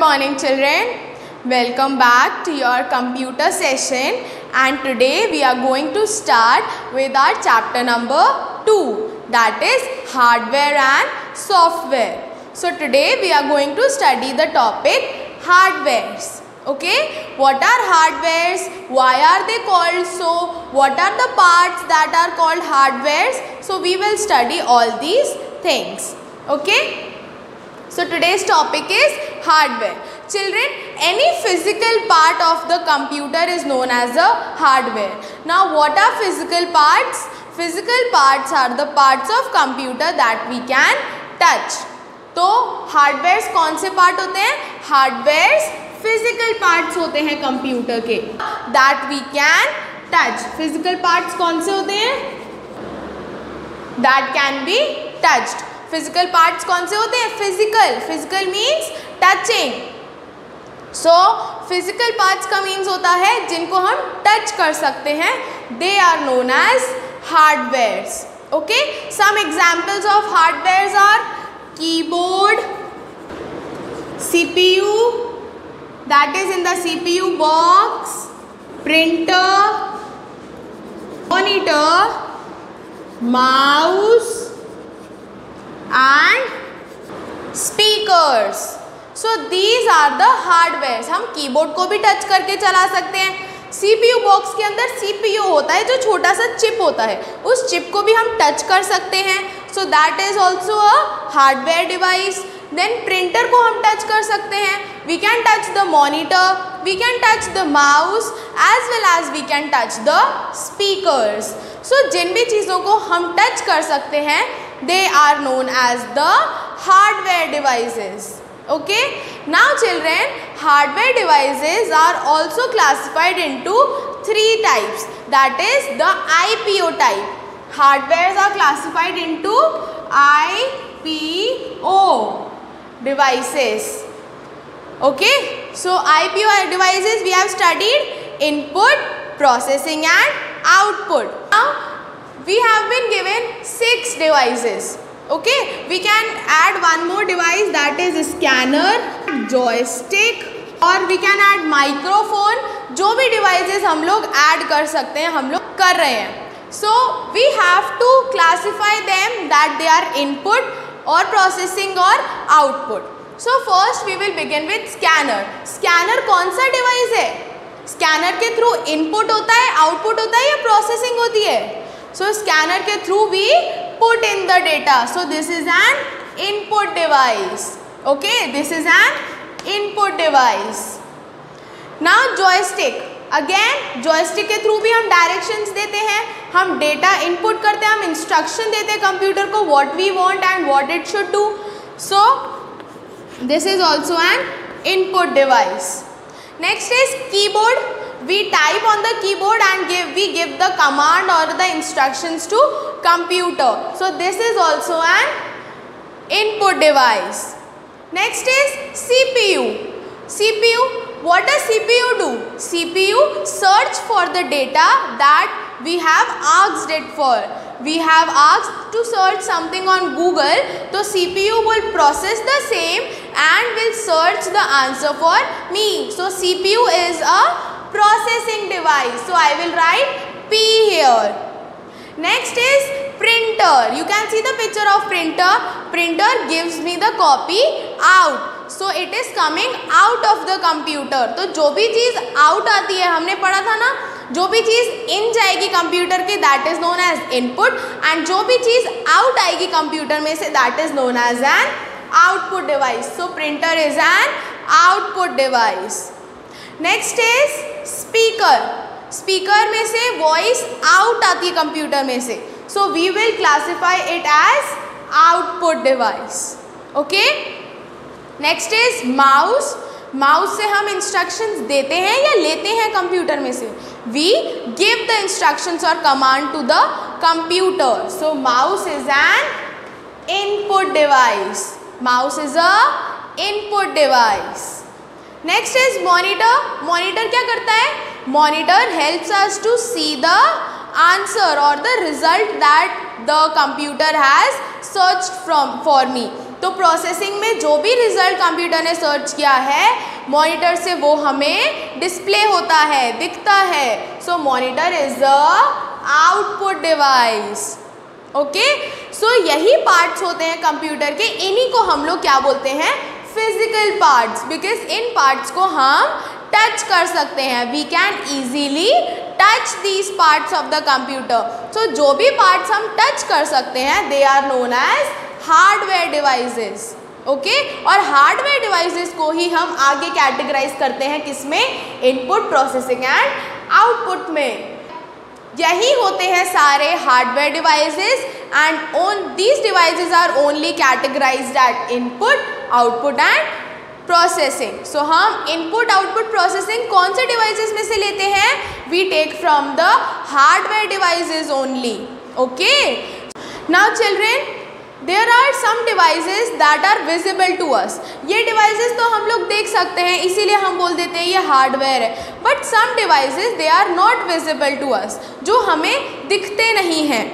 morning children. Welcome back to your computer session. And today we are going to start with our chapter number 2 that is hardware and software. So today we are going to study the topic hardwares. Okay? What are hardwares? Why are they called so? What are the parts that are called hardwares? So we will study all these things. Okay? So today's topic is hardware. Children, any physical part of the computer is known as a hardware. Now what are physical parts? Physical parts are the parts of computer that we can touch. तो hardwares कौन से part होते हैं hardwares physical parts होते हैं computer के that we can touch physical parts कौन से होते हैं that can be touched physical parts कौन से होते हैं? Physical physical means touching so physical parts का मीन्स होता है जिनको हम टच कर सकते हैं. They are known as hardwares okay some examples of hardwares are keyboard CPU that is in the CPU box, printer, monitor, mouse, and speakers. So, these are the hardwares. हम keyboard को भी touch करके चला सकते हैं। CPU box के अंदर CPU होता है, जो छोटा सा चिप होता है। उस चिप को भी हम टच कर सकते हैं। So that is also a hardware device then printer को हम टच कर सकते हैं। We can touch the monitor we can touch the mouse as well as we can touch the speakers so जिन भी चीज़ों को हम टच कर सकते हैं they are known as the hardware devices. Okay? Now children hardware devices are also classified into three types. That is the ipo type. Hardwares are classified into ipo devices. Okay? So ipo devices we have studied input processing and output. Now we have been given six devices, okay? We can add one more device, that is scanner, joystick और we can add microphone जो भी devices हम लोग add कर सकते हैं, हम लोग कर रहे हैं। So we have to classify them that they are input और प्रोसेसिंग और output so first we will begin with scanner scanner कौन सा डिवाइस है? स्कैनर के थ्रू इनपुट होता है आउटपुट होता है या प्रोसेसिंग होती है? So, scanner के through we put in the data. So, this is an input device. Okay? This is an input device. Now, joystick. Again joystick के थ्रू भी हम डायरेक्शंस देते हैं. हम डेटा इनपुट करते हैं, हम इंस्ट्रक्शन देते हैं कंप्यूटर को what we want and what it should do so this is also an input device next is keyboard we type on the keyboard and give we give the command or the instructions to computer. So this is also an input device. Next is cpu cpu what does cpu do? Cpu search for the data that we have asked it for. We have asked to search something on google so cpu will process the same and will search the answer for me. So cpu is a processing device. So I will write P here. Next is printer. You can see the picture of printer. Printer gives me the copy out. So it is coming out of the computer. तो जो भी चीज़ out आती है हमने पढ़ा था ना जो भी चीज़ इन जाएगी कंप्यूटर के that is known as input and जो भी चीज़ आउट आएगी कंप्यूटर में से that is known as an output device so printer is an output device next is speaker speaker में से वॉइस आउट आती है कंप्यूटर में से. So we will classify it as output device okay next is mouse mouse से हम instructions देते हैं या लेते हैं कंप्यूटर में से? वी गिव द इंस्ट्रक्शंस और command to the computer so mouse is an input device mouse is a input device next is monitor monitor क्या करता है? Monitor helps us to see the answer और the result that the computer has search from for me तो processing में जो भी result computer ने search किया है मॉनिटर से वो हमें डिस्प्ले होता है, दिखता है. So monitor is the output device okay so यही पार्ट्स होते हैं कंप्यूटर के. इन्हीं को हम लोग क्या बोलते हैं? फ़िज़िकल पार्ट्स बिकॉज़ इन पार्ट्स को हम टच कर सकते हैं. We can easily touch these parts of the computer so जो भी पार्ट्स हम टच कर सकते हैं they are known as hardware devices okay और हार्डवेयर डिवाइसेस को ही हम आगे कैटेगराइज करते हैं किसमें? इनपुट प्रोसेसिंग एंड आउटपुट में. यही होते हैं सारे hardware devices and on these devices are only categorized at input output and processing so हम इनपुट आउटपुट प्रोसेसिंग कौन से डिवाइसेस में से लेते हैं? We take from the hardware devices only okay now children there are some devices that are visible to us ये devices तो हम लोग देख सकते हैं, इसीलिए हम बोल देते हैं ये हार्डवेयर है। But some devices they are not visible to us जो हमें दिखते नहीं हैं।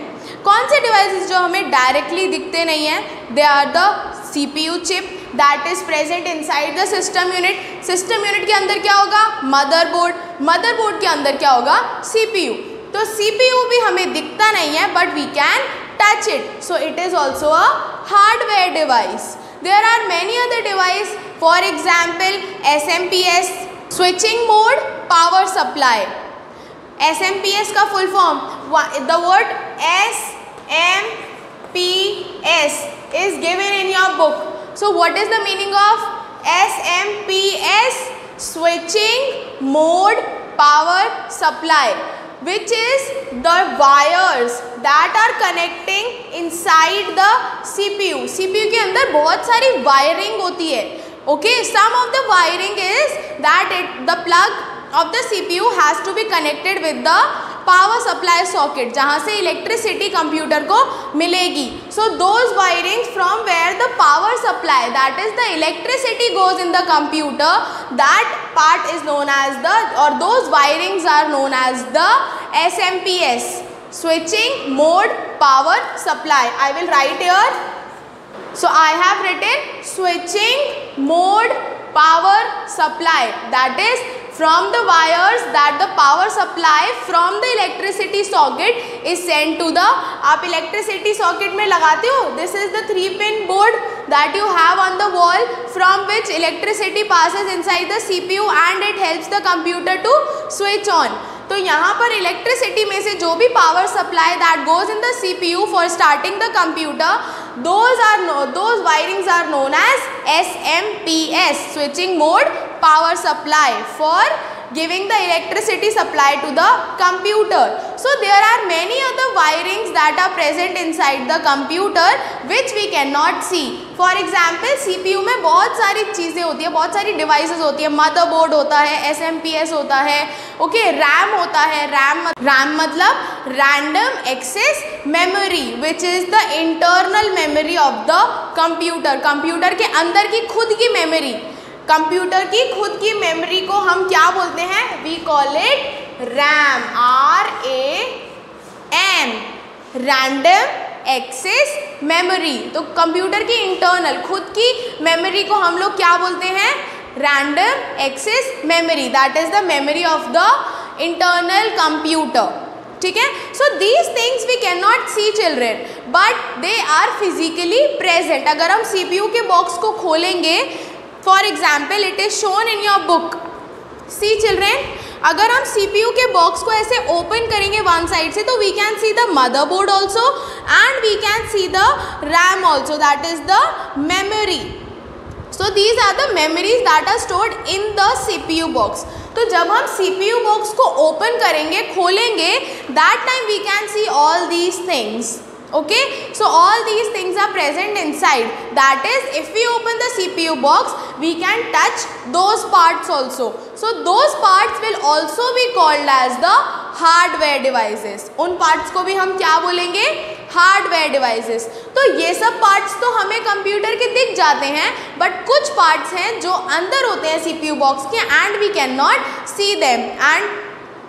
कौन से डिवाइसेज जो हमें डायरेक्टली दिखते नहीं हैं? They are the C P U chip that is present inside the system unit system unit के अंदर क्या होगा? मदरबोर्ड मदरबोर्ड के अंदर क्या होगा? सी पी यू तो सी पी यू भी हमें दिखता नहीं है but we can touch it. So it is also a hardware device. There are many other devices for example SMPS switching mode power supply. SMPS का full form the word SMPS is given in your book. So what is the meaning of SMPS switching mode power supply which is the wires that are connecting inside the CPU. CPU के अंदर बहुत सारी wiring होती है। Okay, some of the wiring is that it, the plug of the CPU has to be connected with the power supply socket जहाँ से electricity computer को मिलेगी। So those wiring from where the power supply that is the electricity goes in the computer that part is known as the और those wirings are known as the S M P S M P S switching mode power supply I will write your so I have written switching mode power supply that is from the wires that the power supply from the electricity socket is sent to the आप electricity socket में लगाते हो this is the three pin board that you have on the wall from which electricity passes inside the CPU and it helps the computer to switch on तो यहाँ पर electricity में से जो भी power supply that goes in the C P U for starting the computer those are those wirings are known as S M P S switching mode power supply for giving the electricity supply to the computer. So there are many other wirings that are present inside the computer which we cannot see. For example CPU में बहुत सारी चीज़ें होती है बहुत सारी devices होती है motherboard होता है SMPS होता है ओके okay, RAM होता है RAM RAM मतलब random access memory which is the internal memory of the computer. computer के अंदर की खुद की memory कंप्यूटर की, खुद की मेमोरी को हम क्या बोलते हैं? We call it RAM R A M random access memory तो कंप्यूटर की इंटरनल खुद की मेमोरी को हम लोग क्या बोलते हैं? Random access memory that is the memory of the internal computer ठीक है? So these things we can not see children but they are physically present अगर हम सी पी यू के बॉक्स को खोलेंगे for example it is shown in your book see children अगर हम C P U के बॉक्स को ऐसे ओपन करेंगे वन साइड से तो we can see the motherboard also and we can see the RAM also that is the memory so these are the memories that are stored in the C P U box तो जब हम C P U box को open करेंगे, खोलेंगे that time we can see all these things okay so all these things are present inside that is if we open the cpu box we can touch those parts also so those parts will also be called as the hardware devices उन parts को भी हम क्या बोलेंगे hardware devices तो ये सब parts तो हमें कंप्यूटर के दिख जाते हैं बट कुछ पार्ट्स हैं जो अंदर होते हैं सीपीयू बॉक्स के and we can not see them and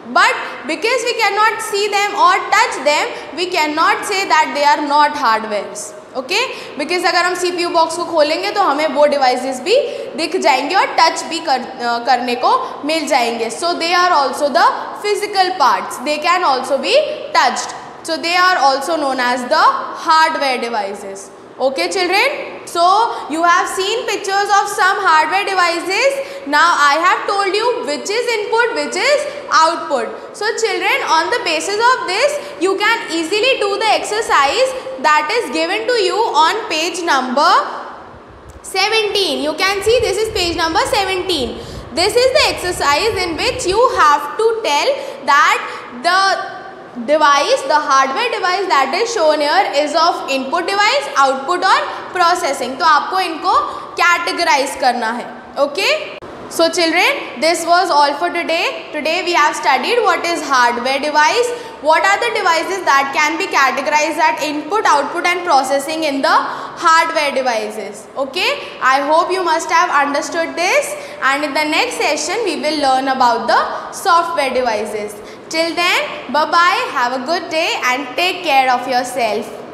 but because we cannot see them or touch them we cannot say that they are not hardwares okay because अगर हम सी पी यू बॉक्स को खोलेंगे तो हमें वो devices भी दिख जाएँगे और टच भी कर करने को मिल जाएँगे so they are also the physical parts they can also be touched so they are also known as the hardware devices okay children? So you have seen pictures of some hardware devices. Now i have told you which is input which is output. So children on the basis of this you can easily do the exercise that is given to you on page number 17 you can see this is page number 17 this is the exercise in which you have to tell that the device the hardware device that is shown here is of input device output or processing तो आपको इनको categorize करना है okay so children this was all for today today we have studied what is hardware device what are the devices that can be categorized at input output and processing in the hardware devices okay i hope you must have understood this and in the next session we will learn about the software devices Till then, bye-bye, have a good day and take care of yourself.